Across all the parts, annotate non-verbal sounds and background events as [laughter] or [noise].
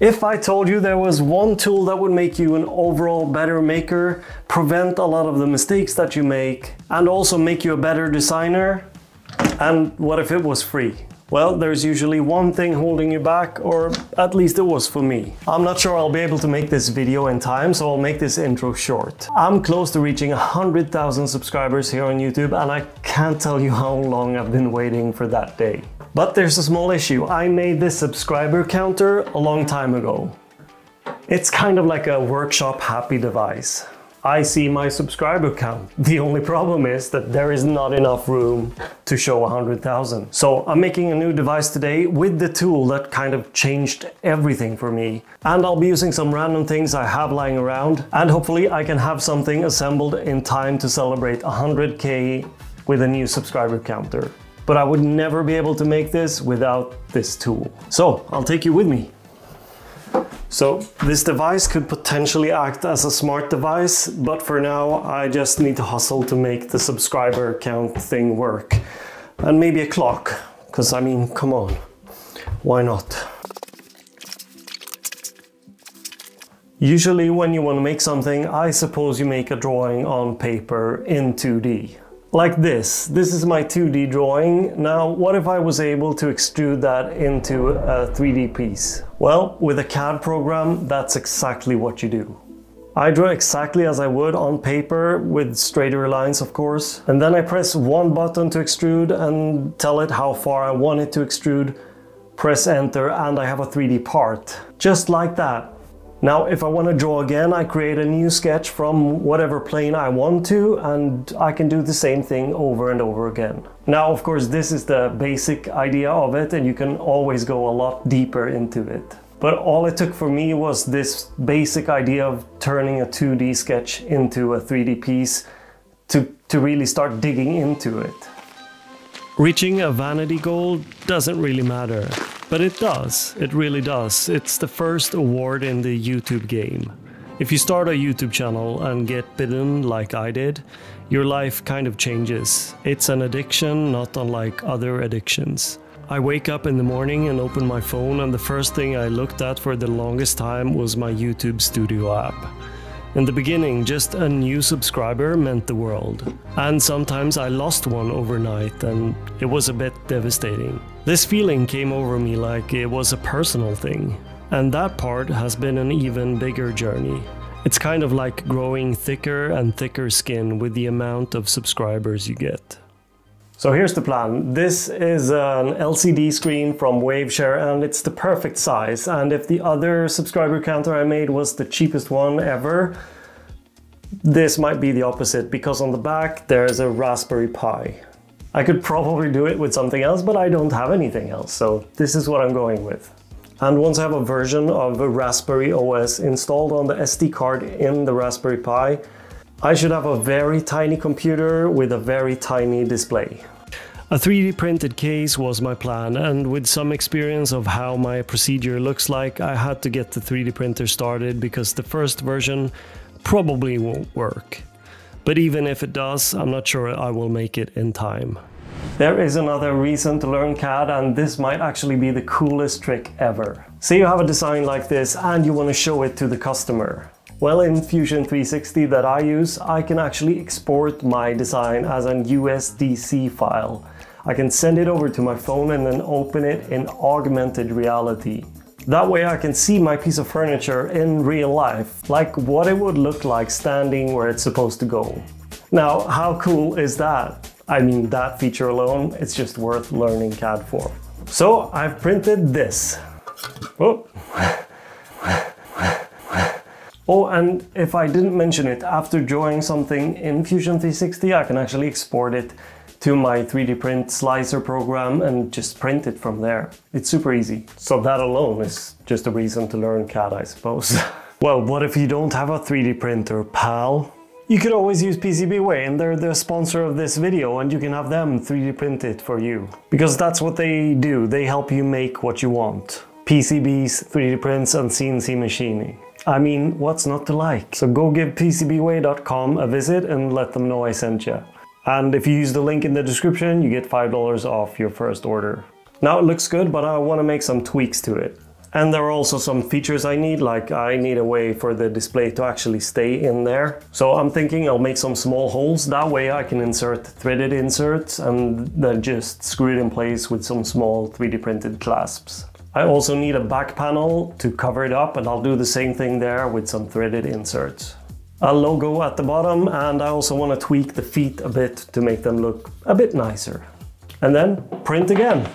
If I told you there was one tool that would make you an overall better maker, prevent a lot of the mistakes that you make, and also make you a better designer, and what if it was free? Well, there's usually one thing holding you back, or at least it was for me. I'm not sure I'll be able to make this video in time, so I'll make this intro short. I'm close to reaching 100,000 subscribers here on YouTube, and I can't tell you how long I've been waiting for that day. But there's a small issue. I made this subscriber counter a long time ago. It's kind of like a workshop happy device. I see my subscriber count. [laughs] The only problem is that there is not enough room to show 100,000. So I'm making a new device today with the tool that kind of changed everything for me. And I'll be using some random things I have lying around and hopefully I can have something assembled in time to celebrate 100k with a new subscriber counter but I would never be able to make this without this tool. So I'll take you with me. So this device could potentially act as a smart device, but for now I just need to hustle to make the subscriber count thing work. And maybe a clock, because I mean, come on, why not? Usually when you want to make something, I suppose you make a drawing on paper in 2D like this. This is my 2D drawing. Now, what if I was able to extrude that into a 3D piece? Well, with a CAD program, that's exactly what you do. I draw exactly as I would on paper with straighter lines, of course. And then I press one button to extrude and tell it how far I want it to extrude. Press enter and I have a 3D part. Just like that. Now, if I want to draw again, I create a new sketch from whatever plane I want to, and I can do the same thing over and over again. Now, of course, this is the basic idea of it, and you can always go a lot deeper into it. But all it took for me was this basic idea of turning a 2D sketch into a 3D piece to, to really start digging into it. Reaching a vanity goal doesn't really matter. But it does, it really does. It's the first award in the YouTube game. If you start a YouTube channel and get bitten like I did, your life kind of changes. It's an addiction, not unlike other addictions. I wake up in the morning and open my phone, and the first thing I looked at for the longest time was my YouTube Studio app. In the beginning, just a new subscriber meant the world. And sometimes I lost one overnight, and it was a bit devastating. This feeling came over me like it was a personal thing. And that part has been an even bigger journey. It's kind of like growing thicker and thicker skin with the amount of subscribers you get. So here's the plan. This is an LCD screen from Waveshare and it's the perfect size. And if the other subscriber counter I made was the cheapest one ever, this might be the opposite because on the back there's a Raspberry Pi. I could probably do it with something else, but I don't have anything else. So this is what I'm going with. And once I have a version of a Raspberry OS installed on the SD card in the Raspberry Pi, I should have a very tiny computer with a very tiny display. A 3D printed case was my plan and with some experience of how my procedure looks like I had to get the 3D printer started because the first version probably won't work. But even if it does, I'm not sure I will make it in time. There is another reason to learn CAD and this might actually be the coolest trick ever. Say you have a design like this and you want to show it to the customer. Well, in Fusion 360 that I use, I can actually export my design as an USDZ file. I can send it over to my phone and then open it in augmented reality. That way I can see my piece of furniture in real life, like what it would look like standing where it's supposed to go. Now, how cool is that? I mean, that feature alone, it's just worth learning CAD for. So I've printed this. Oh. [laughs] Oh, and if I didn't mention it, after drawing something in Fusion 360, I can actually export it to my 3D print slicer program and just print it from there. It's super easy. So that alone is just a reason to learn CAD, I suppose. [laughs] well, what if you don't have a 3D printer, pal? You could always use PCBWay and they're the sponsor of this video and you can have them 3D print it for you. Because that's what they do, they help you make what you want. PCBs, 3D prints and CNC machining. I mean, what's not to like? So go give PCBWay.com a visit and let them know I sent you. And if you use the link in the description, you get $5 off your first order. Now it looks good, but I want to make some tweaks to it. And there are also some features I need, like I need a way for the display to actually stay in there. So I'm thinking I'll make some small holes, that way I can insert threaded inserts and then just screw it in place with some small 3D printed clasps. I also need a back panel to cover it up and I'll do the same thing there with some threaded inserts. A logo at the bottom and I also want to tweak the feet a bit to make them look a bit nicer. And then print again.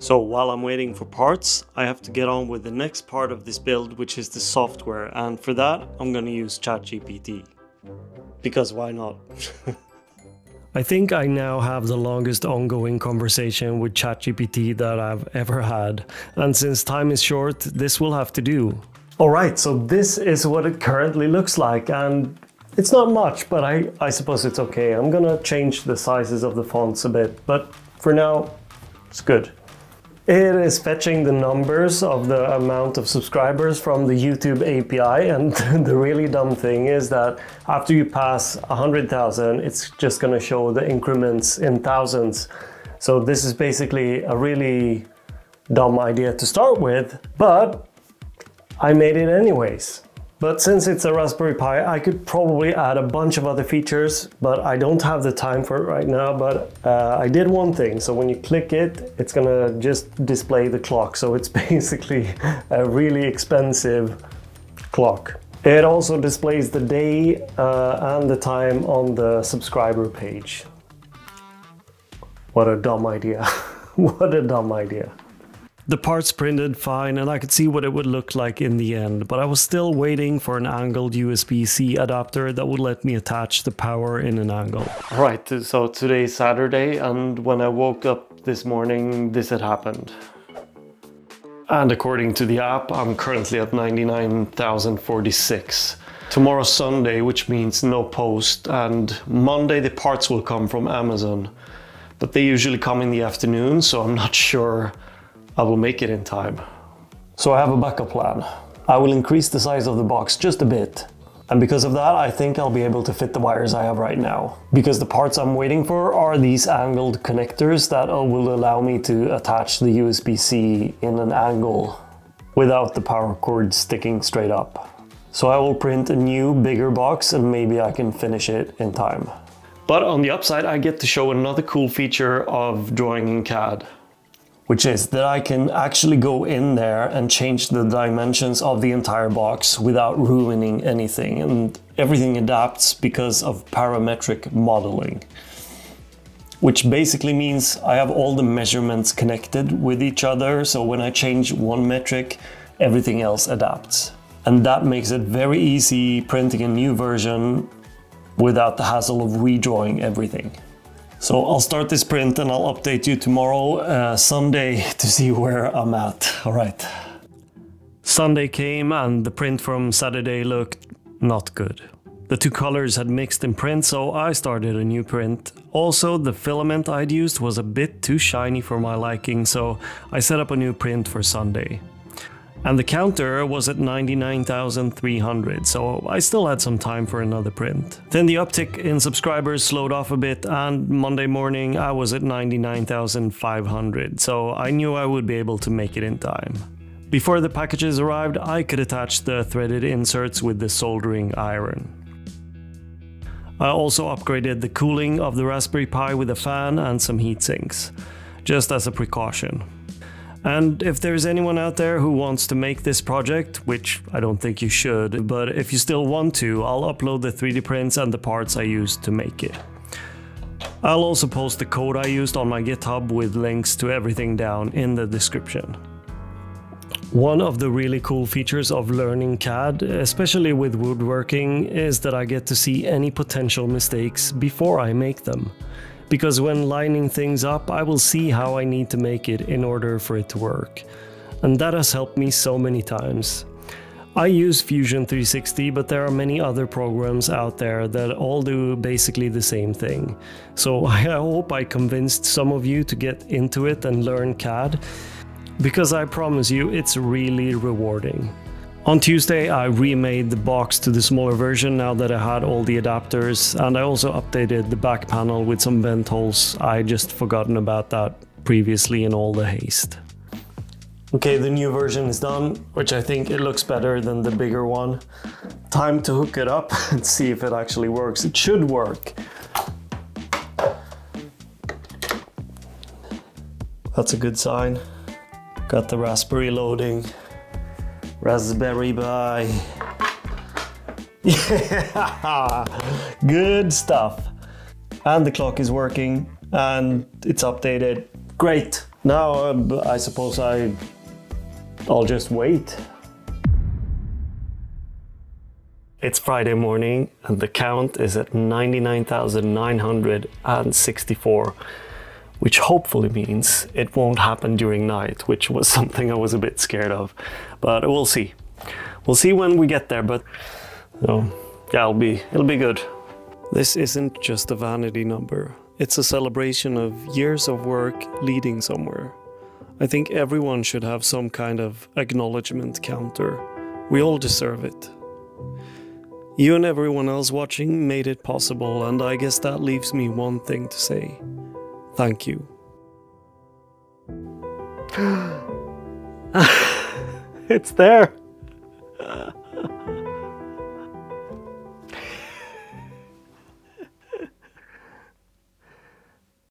So while I'm waiting for parts, I have to get on with the next part of this build, which is the software. And for that, I'm gonna use ChatGPT. Because why not? [laughs] I think I now have the longest ongoing conversation with ChatGPT that I've ever had. And since time is short, this will have to do. Alright, so this is what it currently looks like. And it's not much, but I, I suppose it's okay. I'm gonna change the sizes of the fonts a bit, but for now, it's good. It is fetching the numbers of the amount of subscribers from the YouTube API and [laughs] the really dumb thing is that after you pass 100,000 it's just going to show the increments in thousands. So this is basically a really dumb idea to start with, but I made it anyways. But since it's a Raspberry Pi, I could probably add a bunch of other features, but I don't have the time for it right now. But uh, I did one thing. So when you click it, it's gonna just display the clock. So it's [laughs] basically a really expensive clock. It also displays the day uh, and the time on the subscriber page. What a dumb idea. [laughs] what a dumb idea. The parts printed fine and I could see what it would look like in the end, but I was still waiting for an angled USB-C adapter that would let me attach the power in an angle. Right, so today is Saturday and when I woke up this morning this had happened. And according to the app, I'm currently at 99,046. Tomorrow's Sunday, which means no post, and Monday the parts will come from Amazon. But they usually come in the afternoon, so I'm not sure I will make it in time. So I have a backup plan. I will increase the size of the box just a bit. And because of that, I think I'll be able to fit the wires I have right now. Because the parts I'm waiting for are these angled connectors that uh, will allow me to attach the USB-C in an angle without the power cord sticking straight up. So I will print a new, bigger box and maybe I can finish it in time. But on the upside, I get to show another cool feature of drawing in CAD which is that I can actually go in there and change the dimensions of the entire box without ruining anything. And everything adapts because of parametric modeling which basically means I have all the measurements connected with each other. So when I change one metric everything else adapts. And that makes it very easy printing a new version without the hassle of redrawing everything. So I'll start this print and I'll update you tomorrow, uh, Sunday, to see where I'm at. All right. Sunday came and the print from Saturday looked not good. The two colors had mixed in print, so I started a new print. Also, the filament I'd used was a bit too shiny for my liking, so I set up a new print for Sunday and the counter was at 99,300, so I still had some time for another print. Then the uptick in subscribers slowed off a bit, and Monday morning I was at 99,500, so I knew I would be able to make it in time. Before the packages arrived, I could attach the threaded inserts with the soldering iron. I also upgraded the cooling of the Raspberry Pi with a fan and some heat sinks, just as a precaution. And if there's anyone out there who wants to make this project, which I don't think you should, but if you still want to, I'll upload the 3D prints and the parts I used to make it. I'll also post the code I used on my GitHub with links to everything down in the description. One of the really cool features of learning CAD, especially with woodworking, is that I get to see any potential mistakes before I make them because when lining things up, I will see how I need to make it in order for it to work. And that has helped me so many times. I use Fusion 360, but there are many other programs out there that all do basically the same thing. So [laughs] I hope I convinced some of you to get into it and learn CAD, because I promise you it's really rewarding. On Tuesday, I remade the box to the smaller version now that I had all the adapters, and I also updated the back panel with some vent holes. I just forgotten about that previously in all the haste. Okay, the new version is done, which I think it looks better than the bigger one. Time to hook it up [laughs] and see if it actually works. It should work. That's a good sign. Got the Raspberry loading. Raspberry Pi. Yeah, [laughs] good stuff. And the clock is working and it's updated. Great. Now uh, I suppose I, I'll just wait. It's Friday morning and the count is at 99,964 which hopefully means it won't happen during night, which was [laughs] something I was a bit scared of. But we'll see. We'll see when we get there, but know, yeah, it'll be it'll be good. This isn't just a vanity number. It's a celebration of years of work leading somewhere. I think everyone should have some kind of acknowledgement counter. We all deserve it. You and everyone else watching made it possible, and I guess that leaves me one thing to say. Thank you. [gasps] it's there.